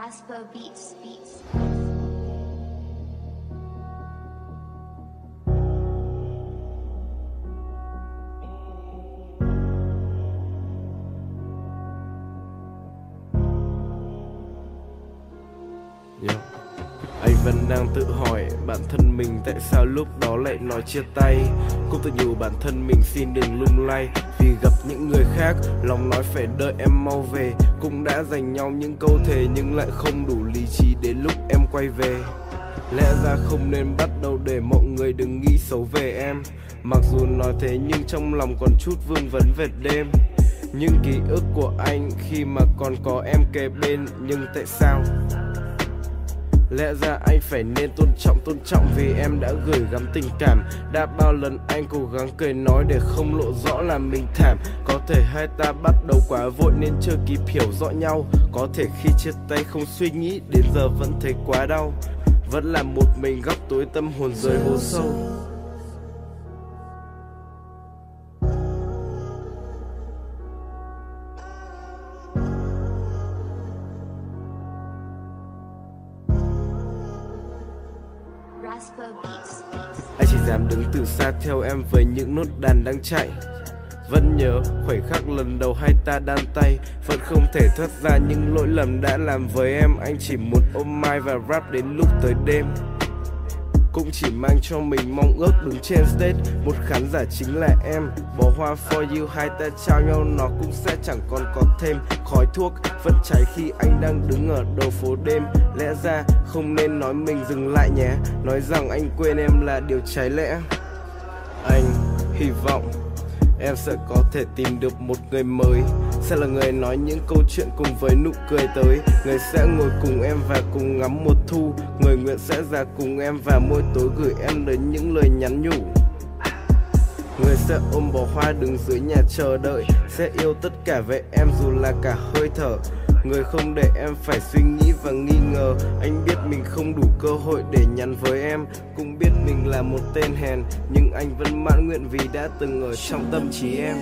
Raspo Beats Beats. Yeah. Vẫn đang tự hỏi bản thân mình tại sao lúc đó lại nói chia tay. Cũng tự nhủ bản thân mình xin đừng lung lay Vì gặp những người khác, lòng nói phải đợi em mau về. Cũng đã dành nhau những câu thề nhưng lại không đủ lý trí đến lúc em quay về. Lẽ ra không nên bắt đầu để mọi người đừng nghĩ xấu về em. Mặc dù nói thế nhưng trong lòng còn chút vương vấn về đêm. Những ký ức của anh khi mà còn có em kề bên Nhưng tại sao? Lẽ ra anh phải nên tôn trọng tôn trọng vì em đã gửi gắm tình cảm. Đã bao lần anh cố gắng cười nói để không lộ rõ là mình thảm. Có thể hai ta bắt đầu quá vội nên chưa kịp hiểu rõ nhau. Có thể khi chia tay không suy nghĩ, đến giờ vẫn thấy quá đau. Vẫn là một mình góc tối tâm hồn rơi hố sâu. Anh chỉ dám đứng từ xa theo em với những nốt đàn đang chạy. Vẫn nhớ khoảnh khắc lần đầu hai ta đan tay. Vẫn không thể thoát ra những lỗi lầm đã làm với em. Anh chỉ muốn ôm mai và rap đến lúc tới đêm cũng chỉ mang cho mình mong ước đứng trên stage. Một khán giả chính là em. Bó hoa for you, hai ta trao nhau. Nó cũng sẽ chẳng còn có thêm Khói thuốc. Vẫn cháy khi anh đang đứng ở đầu phố đêm. Lẽ ra không nên nói mình dừng lại nhé. Nói rằng anh quên em là điều trái lẽ. Anh hy vọng em sẽ có thể tìm được một người mới. Sẽ là người nói những câu chuyện cùng với nụ cười tới. Người sẽ ngồi cùng em và cùng ngắm mùa thu. Người nguyện sẽ ra cùng em và mỗi tối gửi em đến những lời nhắn nhủ. Người sẽ ôm bỏ hoa đứng dưới nhà chờ đợi. Sẽ yêu tất cả về em dù là cả hơi thở. Người không để em phải suy nghĩ và nghi ngờ. Anh biết mình không đủ cơ hội để nhắn với em. Cũng biết mình là một tên hèn, Nhưng anh vẫn mãn nguyện vì đã từng ở trong tâm trí em.